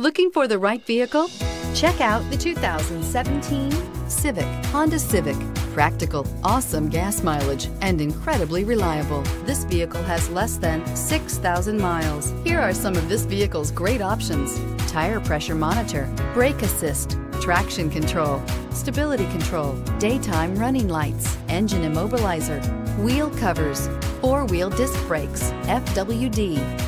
Looking for the right vehicle? Check out the 2017 Civic, Honda Civic. Practical, awesome gas mileage, and incredibly reliable. This vehicle has less than 6,000 miles. Here are some of this vehicle's great options. Tire pressure monitor, brake assist, traction control, stability control, daytime running lights, engine immobilizer, wheel covers, four-wheel disc brakes, FWD,